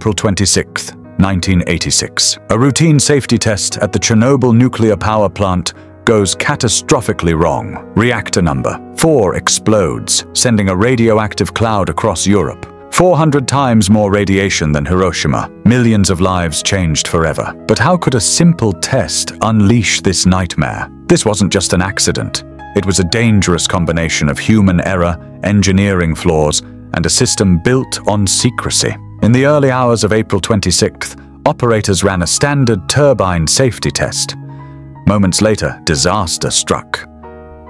April 26, 1986. A routine safety test at the Chernobyl nuclear power plant goes catastrophically wrong. Reactor number 4 explodes, sending a radioactive cloud across Europe. 400 times more radiation than Hiroshima. Millions of lives changed forever. But how could a simple test unleash this nightmare? This wasn't just an accident. It was a dangerous combination of human error, engineering flaws, and a system built on secrecy. In the early hours of April 26th, operators ran a standard turbine safety test. Moments later, disaster struck.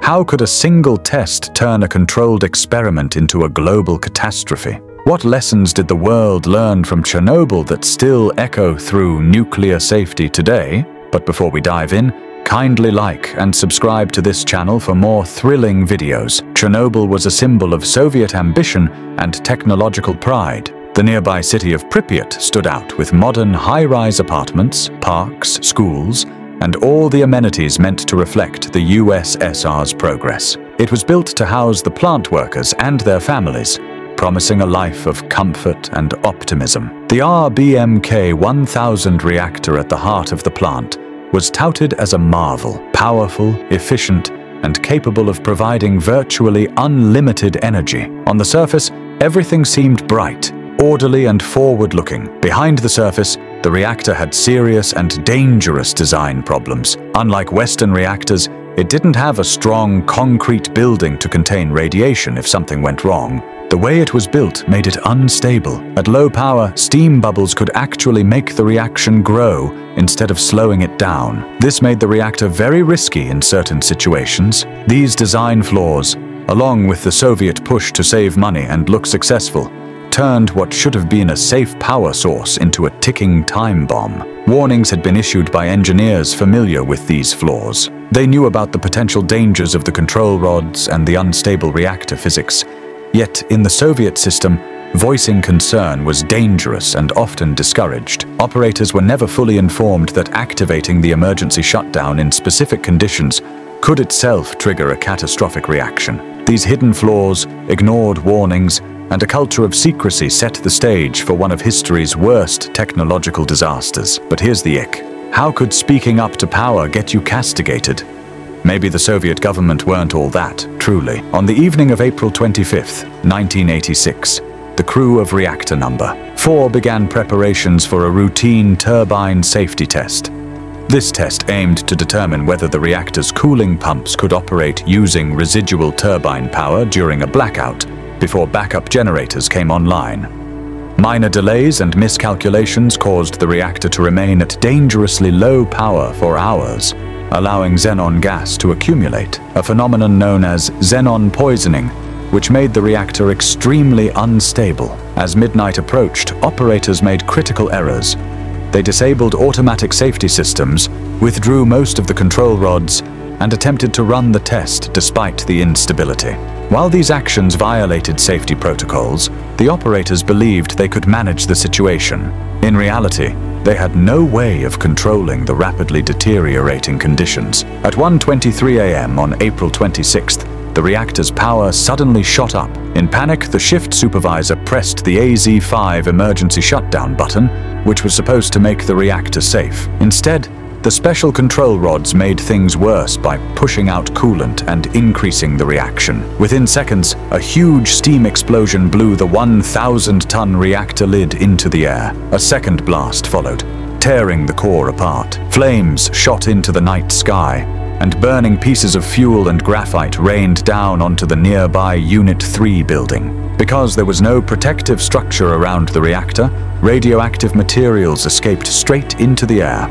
How could a single test turn a controlled experiment into a global catastrophe? What lessons did the world learn from Chernobyl that still echo through nuclear safety today? But before we dive in, kindly like and subscribe to this channel for more thrilling videos. Chernobyl was a symbol of Soviet ambition and technological pride. The nearby city of Pripyat stood out with modern high-rise apartments, parks, schools, and all the amenities meant to reflect the USSR's progress. It was built to house the plant workers and their families, promising a life of comfort and optimism. The RBMK 1000 reactor at the heart of the plant was touted as a marvel, powerful, efficient, and capable of providing virtually unlimited energy. On the surface, everything seemed bright, orderly and forward-looking. Behind the surface, the reactor had serious and dangerous design problems. Unlike Western reactors, it didn't have a strong, concrete building to contain radiation if something went wrong. The way it was built made it unstable. At low power, steam bubbles could actually make the reaction grow instead of slowing it down. This made the reactor very risky in certain situations. These design flaws, along with the Soviet push to save money and look successful, turned what should have been a safe power source into a ticking time bomb. Warnings had been issued by engineers familiar with these flaws. They knew about the potential dangers of the control rods and the unstable reactor physics. Yet, in the Soviet system, voicing concern was dangerous and often discouraged. Operators were never fully informed that activating the emergency shutdown in specific conditions could itself trigger a catastrophic reaction. These hidden flaws, ignored warnings, and a culture of secrecy set the stage for one of history's worst technological disasters. But here's the ick. How could speaking up to power get you castigated? Maybe the Soviet government weren't all that, truly. On the evening of April 25, 1986, the crew of reactor number 4 began preparations for a routine turbine safety test. This test aimed to determine whether the reactor's cooling pumps could operate using residual turbine power during a blackout before backup generators came online. Minor delays and miscalculations caused the reactor to remain at dangerously low power for hours, allowing xenon gas to accumulate, a phenomenon known as xenon poisoning, which made the reactor extremely unstable. As midnight approached, operators made critical errors. They disabled automatic safety systems, withdrew most of the control rods, and attempted to run the test despite the instability. While these actions violated safety protocols, the operators believed they could manage the situation. In reality, they had no way of controlling the rapidly deteriorating conditions. At 1.23 a.m. on April 26th, the reactor's power suddenly shot up. In panic, the shift supervisor pressed the AZ-5 emergency shutdown button, which was supposed to make the reactor safe. Instead, the special control rods made things worse by pushing out coolant and increasing the reaction. Within seconds, a huge steam explosion blew the 1,000-ton reactor lid into the air. A second blast followed, tearing the core apart. Flames shot into the night sky, and burning pieces of fuel and graphite rained down onto the nearby Unit 3 building. Because there was no protective structure around the reactor, radioactive materials escaped straight into the air,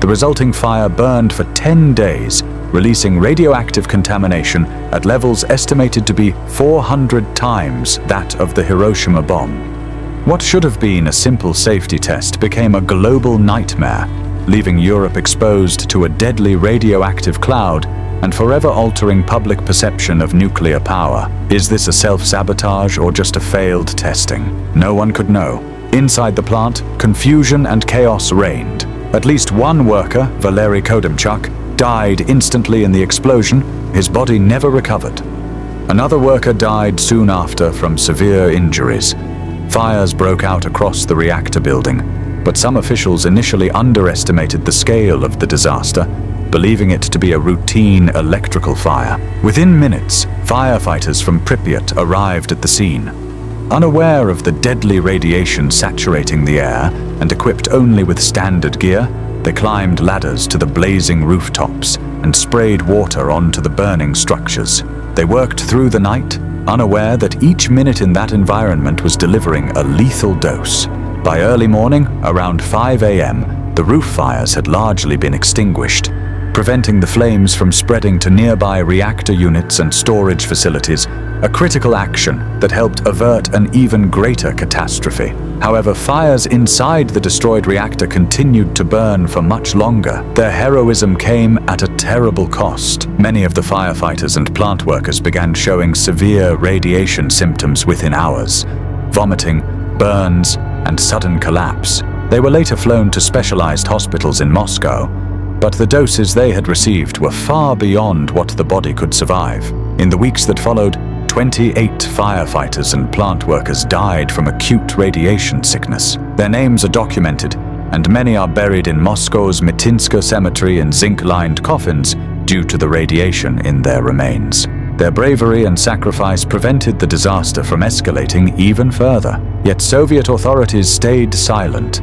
the resulting fire burned for 10 days, releasing radioactive contamination at levels estimated to be 400 times that of the Hiroshima bomb. What should have been a simple safety test became a global nightmare, leaving Europe exposed to a deadly radioactive cloud and forever altering public perception of nuclear power. Is this a self-sabotage or just a failed testing? No one could know. Inside the plant, confusion and chaos reigned. At least one worker, Valery Khodemchuk, died instantly in the explosion, his body never recovered. Another worker died soon after from severe injuries. fires broke out across the reactor building, but some officials initially underestimated the scale of the disaster, believing it to be a routine electrical fire. Within minutes, firefighters from Pripyat arrived at the scene. Unaware of the deadly radiation saturating the air and equipped only with standard gear, they climbed ladders to the blazing rooftops and sprayed water onto the burning structures. They worked through the night, unaware that each minute in that environment was delivering a lethal dose. By early morning, around 5 a.m., the roof fires had largely been extinguished, preventing the flames from spreading to nearby reactor units and storage facilities, a critical action that helped avert an even greater catastrophe. However, fires inside the destroyed reactor continued to burn for much longer. Their heroism came at a terrible cost. Many of the firefighters and plant workers began showing severe radiation symptoms within hours. Vomiting, burns, and sudden collapse. They were later flown to specialized hospitals in Moscow, but the doses they had received were far beyond what the body could survive. In the weeks that followed, 28 firefighters and plant workers died from acute radiation sickness. Their names are documented, and many are buried in Moscow's Mitinska cemetery in zinc-lined coffins due to the radiation in their remains. Their bravery and sacrifice prevented the disaster from escalating even further. Yet Soviet authorities stayed silent,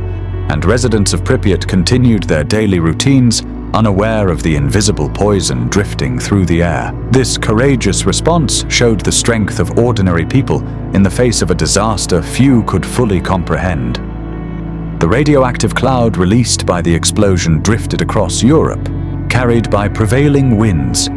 and residents of Pripyat continued their daily routines unaware of the invisible poison drifting through the air. This courageous response showed the strength of ordinary people in the face of a disaster few could fully comprehend. The radioactive cloud released by the explosion drifted across Europe, carried by prevailing winds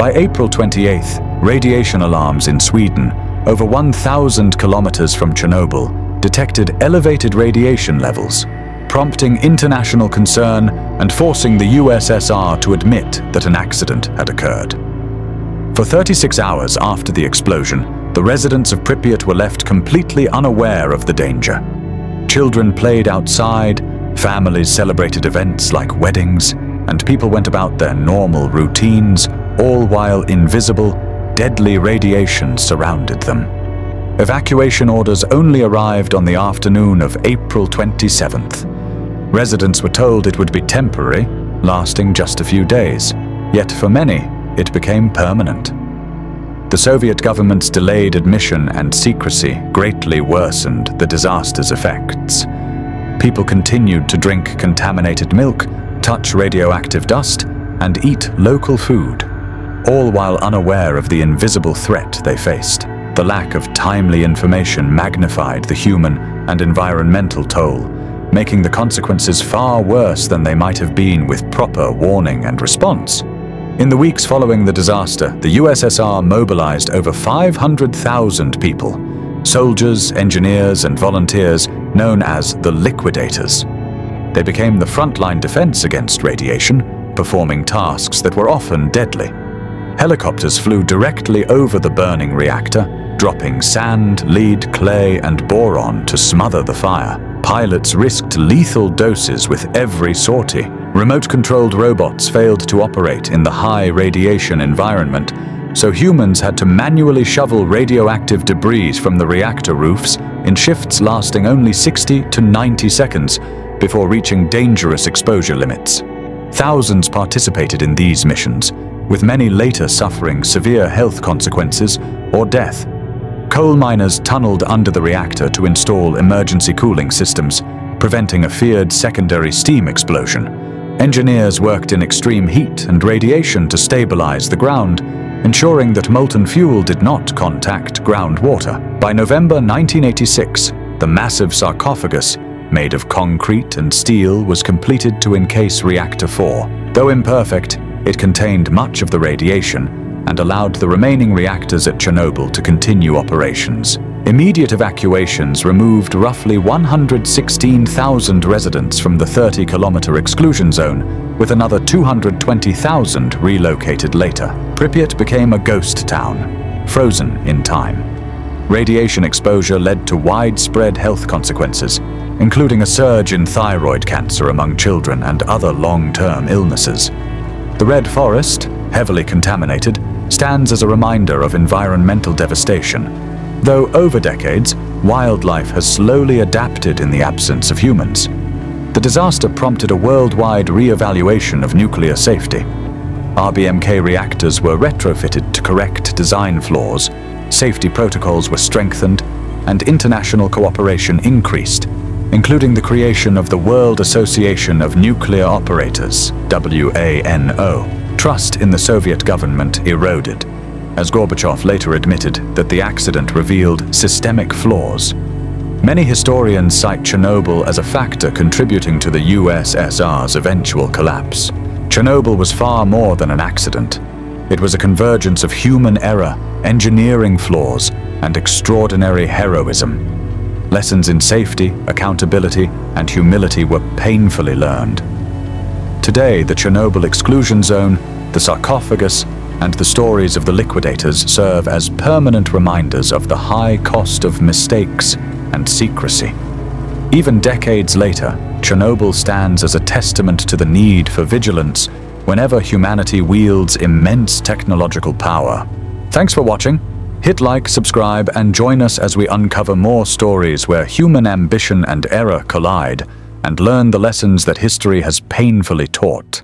by April 28th, radiation alarms in Sweden, over 1,000 kilometers from Chernobyl, detected elevated radiation levels, prompting international concern and forcing the USSR to admit that an accident had occurred. For 36 hours after the explosion, the residents of Pripyat were left completely unaware of the danger. Children played outside, families celebrated events like weddings, and people went about their normal routines all while invisible, deadly radiation surrounded them. Evacuation orders only arrived on the afternoon of April 27th. Residents were told it would be temporary, lasting just a few days, yet for many, it became permanent. The Soviet government's delayed admission and secrecy greatly worsened the disaster's effects. People continued to drink contaminated milk, touch radioactive dust, and eat local food all while unaware of the invisible threat they faced. The lack of timely information magnified the human and environmental toll, making the consequences far worse than they might have been with proper warning and response. In the weeks following the disaster, the USSR mobilized over 500,000 people, soldiers, engineers, and volunteers known as the liquidators. They became the frontline defense against radiation, performing tasks that were often deadly. Helicopters flew directly over the burning reactor, dropping sand, lead, clay, and boron to smother the fire. Pilots risked lethal doses with every sortie. Remote-controlled robots failed to operate in the high radiation environment, so humans had to manually shovel radioactive debris from the reactor roofs in shifts lasting only 60 to 90 seconds before reaching dangerous exposure limits. Thousands participated in these missions, with many later suffering severe health consequences or death. Coal miners tunneled under the reactor to install emergency cooling systems, preventing a feared secondary steam explosion. Engineers worked in extreme heat and radiation to stabilize the ground, ensuring that molten fuel did not contact groundwater. By November 1986, the massive sarcophagus, made of concrete and steel, was completed to encase Reactor 4. Though imperfect, it contained much of the radiation and allowed the remaining reactors at Chernobyl to continue operations. Immediate evacuations removed roughly 116,000 residents from the 30-kilometer exclusion zone, with another 220,000 relocated later. Pripyat became a ghost town, frozen in time. Radiation exposure led to widespread health consequences, including a surge in thyroid cancer among children and other long-term illnesses. The Red Forest, heavily contaminated, stands as a reminder of environmental devastation. Though over decades, wildlife has slowly adapted in the absence of humans. The disaster prompted a worldwide re-evaluation of nuclear safety. RBMK reactors were retrofitted to correct design flaws, safety protocols were strengthened, and international cooperation increased, including the creation of the World Association of Nuclear Operators, WANO. Trust in the Soviet government eroded, as Gorbachev later admitted that the accident revealed systemic flaws. Many historians cite Chernobyl as a factor contributing to the USSR's eventual collapse. Chernobyl was far more than an accident. It was a convergence of human error, engineering flaws, and extraordinary heroism. Lessons in safety, accountability, and humility were painfully learned. Today, the Chernobyl exclusion zone, the sarcophagus, and the stories of the liquidators serve as permanent reminders of the high cost of mistakes and secrecy. Even decades later, Chernobyl stands as a testament to the need for vigilance whenever humanity wields immense technological power. Thanks for watching. Hit like, subscribe, and join us as we uncover more stories where human ambition and error collide and learn the lessons that history has painfully taught.